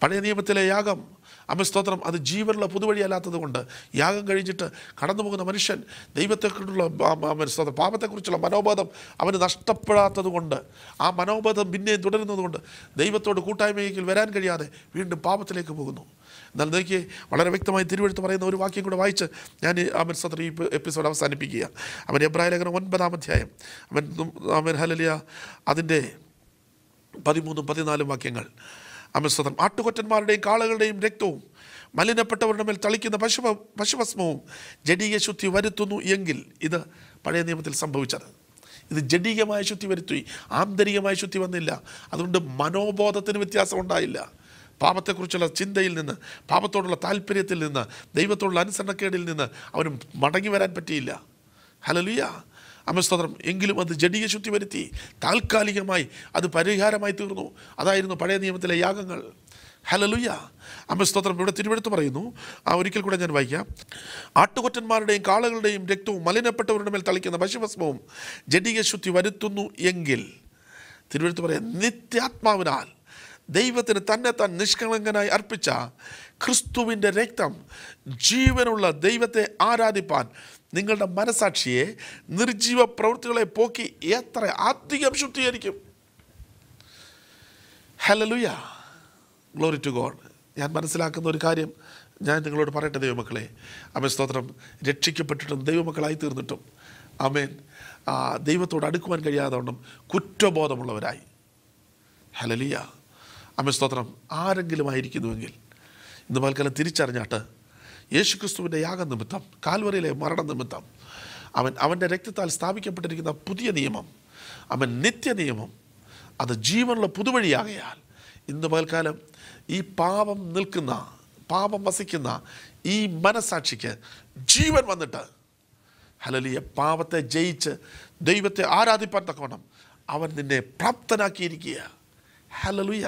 പഴയ നിയമത്തിലെ യാഗം അമ്മ സ്തോത്രം അത് ജീവനുള്ള പുതുവഴിയല്ലാത്തത് കൊണ്ട് യാഗം കഴിഞ്ഞിട്ട് കടന്നു പോകുന്ന മനുഷ്യൻ ദൈവത്തെക്കുറിച്ചുള്ള സ്തോത്രം പാപത്തെക്കുറിച്ചുള്ള മനോബോധം അവന് നഷ്ടപ്പെടാത്തത് കൊണ്ട് ആ മനോബോധം പിന്നെ തുടരുന്നതുകൊണ്ട് ദൈവത്തോട് കൂട്ടായ്മയിൽ വരാൻ കഴിയാതെ വീണ്ടും പാപത്തിലേക്ക് പോകുന്നു. എന്നാൽ നോക്കിയേ വളരെ വ്യക്തമായി തിരുവഴുത്ത് പറയുന്ന ഒരു വാക്യം കൂടെ വായിച്ച് ഞാൻ അവൻ സ്തോത്രം ഈ എപ്പിസോഡ് അവസാനിപ്പിക്കുക. അവൻ എബ്രാഹിം ലേഖനം ഒൻപതാം അധ്യായം. അവൻ അവൻ ഹലലിയ അതിന്റെ പതിമൂന്നും പതിനാലും വാക്യങ്ങൾ. അമസ്തം ആട്ടുകൊറ്റന്മാരുടെയും കാളകളുടെയും രക്തവും മലിനപ്പെട്ടവരുടെ മേൽ തളിക്കുന്ന പശുഭ പശുഭസ്മവും ജഡീയ ശുദ്ധി വരുത്തുന്നു എങ്കിൽ ഇത് പഴയ നിയമത്തിൽ സംഭവിച്ചത്. ഇത് ജഡീയമായ ശുദ്ധി വരുത്തി ആന്തരികമായ ശുദ്ധി വന്നില്ല. അതുകൊണ്ട് മനോബോധത്തിന് വ്യത്യാസം ഉണ്ടായില്ല പാപത്തെക്കുറിച്ചുള്ള ചിന്തയിൽ നിന്ന് പാപത്തോടുള്ള താല്പര്യത്തിൽ നിന്ന് ദൈവത്തോടുള്ള അനുസരണക്കേടിൽ നിന്ന് അവന് മടങ്ങി വരാൻ പറ്റിയില്ല. ഹലലുയ അമസ്തോത്രം എങ്കിലും അത് ജഡീയ ശുദ്ധി വരുത്തി. താൽക്കാലികമായി അത് പരിഹാരമായി തീർന്നു. അതായിരുന്നു പഴയ നിയമത്തിലെ യാഗങ്ങൾ. ഹലലുയ്യ അമസ്തോത്രം ഇവിടെ തിരുവെടുത്ത് പറയുന്നു. ആ ഒരിക്കൽ കൂടെ ഞാൻ വായിക്കാം. ആട്ടുകൊറ്റന്മാരുടെയും കാളകളുടെയും രക്തവും മലിനപ്പെട്ടവരുടെ മേൽ തളിക്കുന്ന പശുഭസ്മവും ജഡീയ ശുദ്ധി വരുത്തുന്നു എങ്കിൽ. തിരുവെടുത്ത് പറയാം നിത്യാത്മാവിനാൽ ദൈവത്തിന് തന്നെ താൻ നിഷ്കളങ്കനായി അർപ്പിച്ച ക്രിസ്തുവിന്റെ രക്തം ജീവനുള്ള ദൈവത്തെ ആരാധിപ്പാൻ നിങ്ങളുടെ മനസാക്ഷിയെ നിർജീവ പ്രവൃത്തികളെ പോക്കി എത്ര അധികം ശുദ്ധീകരിക്കും ഹലലുയ ഗ്ലോറി ടു ഗോഡ് ഞാൻ മനസ്സിലാക്കുന്ന ഒരു കാര്യം ഞാൻ നിങ്ങളോട് പറയട്ടെ ദൈവമക്കളെ. അമേ സ്തോത്രം. രക്ഷിക്കപ്പെട്ടിട്ടും ദൈവമക്കളായി തീർന്നിട്ടും. അമേൻ ദൈവത്തോട് അടുക്കുവാൻ കഴിയാതെ കഴിയാതവണ്ണം കുറ്റബോധമുള്ളവരായി. ഹലലിയ അമേ സ്തോത്രം. ആരെങ്കിലും ആയിരിക്കുന്നുവെങ്കിൽ ഇന്ന് പൽക്കാലം തിരിച്ചറിഞ്ഞാട്ട് യേശുക്രിസ്തുവിന്റെ യാഗനിമിത്തം കാൽവറിയിലെ മരണ നിമിത്തം അവൻ അവന്റെ രക്തത്താൽ സ്ഥാപിക്കപ്പെട്ടിരിക്കുന്ന പുതിയ നിയമം അവൻ നിത്യ നിയമം അത് ജീവനുള്ള പുതുവഴിയാകയാൽ ഇന്ന് പകൽക്കാലം ഈ പാപം നിൽക്കുന്ന പാപം വസിക്കുന്ന ഈ മനസാക്ഷിക്ക് ജീവൻ വന്നിട്ട് ഹലലിയ പാപത്തെ ജയിച്ച് ദൈവത്തെ ആരാധിപ്പാൻ തക്കവണ്ണം അവൻ നിന്നെ പ്രാപ്തനാക്കിയിരിക്കുക ഹലലുയ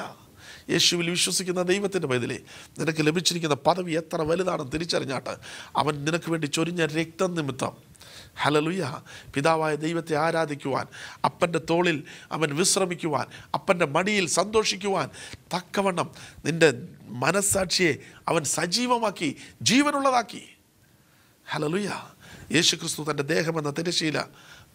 യേശുവിൽ വിശ്വസിക്കുന്ന ദൈവത്തിന്റെ പൈതലേ നിനക്ക് ലഭിച്ചിരിക്കുന്ന പദവി എത്ര വലുതാണെന്ന് തിരിച്ചറിഞ്ഞാട്ട് അവൻ നിനക്ക് വേണ്ടി ചൊരിഞ്ഞ രക്തം നിമിത്തം. ഹലലുയ പിതാവായ ദൈവത്തെ ആരാധിക്കുവാൻ അപ്പന്റെ തോളിൽ അവൻ വിശ്രമിക്കുവാൻ അപ്പന്റെ മടിയിൽ സന്തോഷിക്കുവാൻ തക്കവണ്ണം നിന്റെ മനസ്സാക്ഷിയെ അവൻ സജീവമാക്കി ജീവനുള്ളതാക്കി. ഹലലുയ യേശു ക്രിസ്തു തന്റെ ദേഹമെന്ന തിരശീല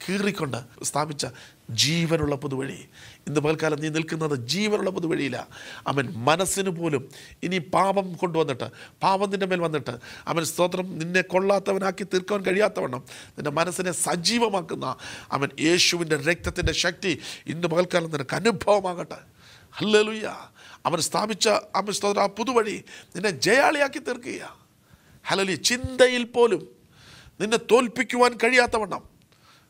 കീറിക്കൊണ്ട് സ്ഥാപിച്ച ജീവനുള്ള പുതുവഴി. ഇന്ന് പകൽക്കാലം നീ നിൽക്കുന്നത് ജീവനുള്ള പുതുവഴിയില്ല അവൻ മനസ്സിന് പോലും ഇനി പാപം കൊണ്ടുവന്നിട്ട് പാപം നിന്റെ മേൽ വന്നിട്ട് അവൻ സ്തോത്രം നിന്നെ കൊള്ളാത്തവനാക്കി തീർക്കാൻ കഴിയാത്തവണ്ണം നിന്റെ മനസ്സിനെ സജീവമാക്കുന്ന അവൻ യേശുവിന്റെ രക്തത്തിന്റെ ശക്തി ഇന്ന് പകൽക്കാലം നിനക്ക് അനുഭവമാകട്ടെ. ഹല്ലേലൂയ. അവൻ സ്ഥാപിച്ച അവൻ സ്തോത്രം ആ പുതുവഴി നിന്നെ ജയാളിയാക്കി തീർക്കുക ഹലലി ചിന്തയിൽ പോലും നിന്നെ തോൽപ്പിക്കുവാൻ കഴിയാത്തവണ്ണം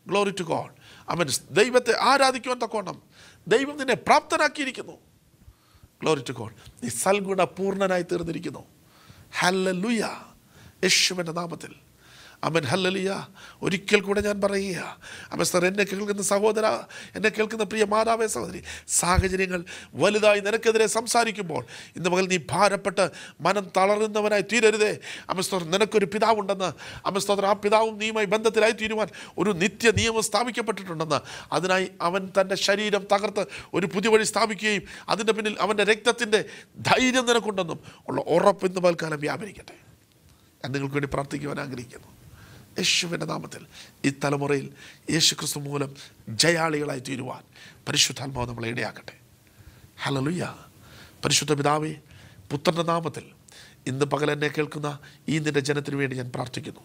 ഗ്ലോറി ടു ഗോഡ് അവൻ ദൈവത്തെ ആരാധിക്കുവാൻ തക്കോണം ദൈവം നിന്നെ പ്രാപ്തനാക്കിയിരിക്കുന്നു. ഗ്ലോറി ടു ഗോഡ് നീ സൽഗുണ പൂർണനായി തീർന്നിരിക്കുന്നു. ഹല്ല ലുയ യേശുവിന്റെ നാമത്തിൽ. അമൻ ഹല്ലലിയ. ഒരിക്കൽ കൂടെ ഞാൻ പറയുക അമസ്തർ എന്നെ കേൾക്കുന്ന സഹോദര എന്നെ കേൾക്കുന്ന പ്രിയ മാതാവേ സഹോദരി സാഹചര്യങ്ങൾ വലുതായി നിനക്കെതിരെ സംസാരിക്കുമ്പോൾ ഇന്ന് മകൾ നീ ഭാരപ്പെട്ട് മനം തളരുന്നവനായി തീരരുതേ. അമസ്തോർ നിനക്കൊരു പിതാവുണ്ടെന്ന്. അമസ്തോത്ര ആ പിതാവും നീയുമായി ബന്ധത്തിലായി തീരുവാൻ ഒരു നിത്യ നിയമം സ്ഥാപിക്കപ്പെട്ടിട്ടുണ്ടെന്ന്. അതിനായി അവൻ തന്റെ ശരീരം തകർത്ത് ഒരു പുതിയ വഴി സ്ഥാപിക്കുകയും അതിന്റെ പിന്നിൽ അവന്റെ രക്തത്തിന്റെ ധൈര്യം നിനക്കുണ്ടെന്നും ഉള്ള ഉറപ്പ് ഇന്ന് പൽക്കാലം വ്യാപരിക്കട്ടെ. ഞാൻ നിങ്ങൾക്ക് വേണ്ടി പ്രാർത്ഥിക്കുവാൻ ആഗ്രഹിക്കുന്നു. യേശുവിന്റെ നാമത്തിൽ ഈ തലമുറയിൽ യേശു ക്രിസ്തു മൂലം ജയാളികളായി തീരുവാൻ പരിശുദ്ധാത്മാവ് നമ്മളെ ഇടയാക്കട്ടെ ഹലലുയ്യ പരിശുദ്ധ പിതാവേ പുത്രന്റെ നാമത്തിൽ ഇന്ന് പകൽ എന്നെ കേൾക്കുന്ന ഈ നിന്റെ ജനത്തിന് വേണ്ടി ഞാൻ പ്രാർത്ഥിക്കുന്നു.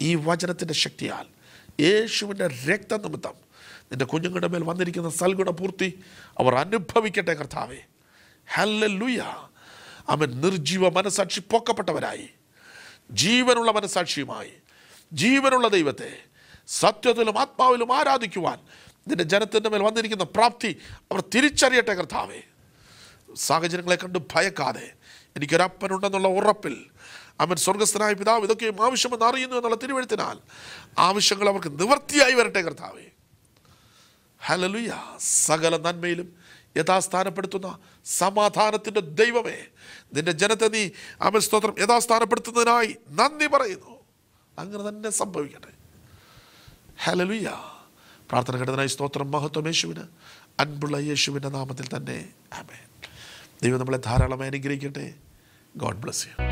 ഈ വചനത്തിന്റെ ശക്തിയാൽ യേശുവിന്റെ രക്തനിമിത്തം നിന്റെ കുഞ്ഞുങ്ങളുടെ മേൽ വന്നിരിക്കുന്ന സൽഗുണ പൂർത്തി അവർ അനുഭവിക്കട്ടെ കർത്താവേ. ഹല്ലുയ്യ അവൻ നിർജീവ മനസാക്ഷി പൊക്കപ്പെട്ടവരായി. ജീവനുള്ള മനസാക്ഷിയുമായി ജീവനുള്ള ദൈവത്തെ സത്യത്തിലും ആത്മാവിലും ആരാധിക്കുവാൻ നിന്റെ ജനത്തിന്റെ മേൽ വന്നിരിക്കുന്ന പ്രാപ്തി അവർ തിരിച്ചറിയട്ടെ കർത്താവേ. സാഹചര്യങ്ങളെ കണ്ട് ഭയക്കാതെ എനിക്കൊരപ്പനുണ്ടെന്നുള്ള ഉറപ്പിൽ അവൻ സ്വർഗസ്ഥനായ പിതാവ് ഇതൊക്കെയും ആവശ്യമെന്ന് അറിയുന്നു എന്നുള്ള തിരുവഴുത്തിനാൽ ആവശ്യങ്ങൾ അവർക്ക് നിവൃത്തിയായി വരട്ടെ കർത്താവേ. ഹലലുയ സകല നന്മയിലും യഥാസ്ഥാനപ്പെടുത്തുന്ന സമാധാനത്തിന്റെ ദൈവമേ. നിന്റെ ജനത്തെ നീ അവൻ സ്തോത്രം യഥാസ്ഥാനപ്പെടുത്തുന്നതിനായി നന്ദി പറയുന്നു. അങ്ങനെ തന്നെ സംഭവിക്കട്ടെ. ഹലലുയ പ്രാർത്ഥന കേട്ടതിനായി സ്തോത്രം മഹത്വം യേശുവിന്. അൻപുള്ള യേശുവിന്റെ നാമത്തിൽ തന്നെ. ദൈവം നമ്മളെ ധാരാളമായി അനുഗ്രഹിക്കട്ടെ. God bless you.